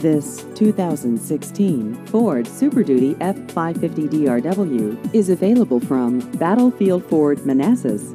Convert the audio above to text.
This 2016 Ford Super Duty F550 DRW is available from Battlefield Ford Manassas.